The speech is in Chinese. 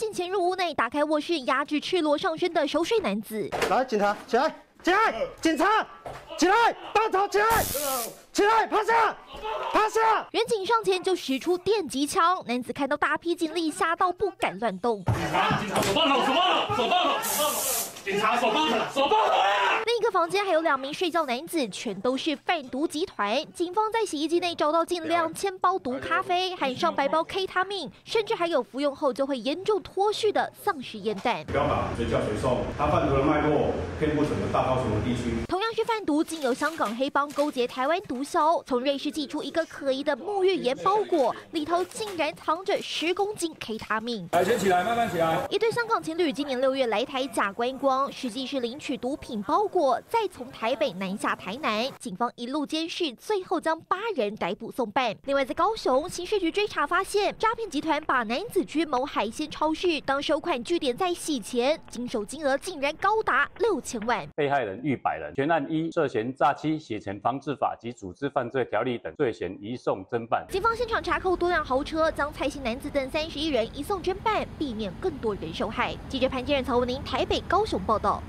警潜入屋内，打开卧室，压制赤裸上身的熟睡男子。来，警察起来，起来，警察起来，大头起来，起来，趴下，趴下。远警上前就使出电击枪，男子看到大批警力，吓到不敢乱动。警察，警察，手放好，手放好，手放好，手放好。警察，手放好，手放好呀！房间还有两名睡觉男子，全都是贩毒集团。警方在洗衣机内找到近两千包毒咖啡，含上百包 K 他命，甚至还有服用后就会严重脱序的丧尸烟弹。不要把谁叫谁送，他贩毒的脉络遍布整个大高雄的地区。同样是贩毒，竟有香港黑帮勾结台湾毒枭，从瑞士寄出一个可疑的沐浴盐包裹，里头竟然藏着十公斤 K 他命。来，先起来，慢慢起来。一对香港情侣今年六月来台假观光。实际是领取毒品包裹，再从台北南下台南。警方一路监视，最后将八人逮捕送办。另外，在高雄刑事局追查发现，诈骗集团把男子居某海鲜超市当收款据点，在洗钱，经手金额竟然高达六千万。被害人逾百人，全案一涉嫌诈欺、洗钱防治法及组织犯罪条例等罪嫌移送侦办。警方现场查扣多辆豪车，将蔡姓男子等三十一人移送侦办，避免更多人受害。记者潘建仁、曹文宁台北、高雄报道。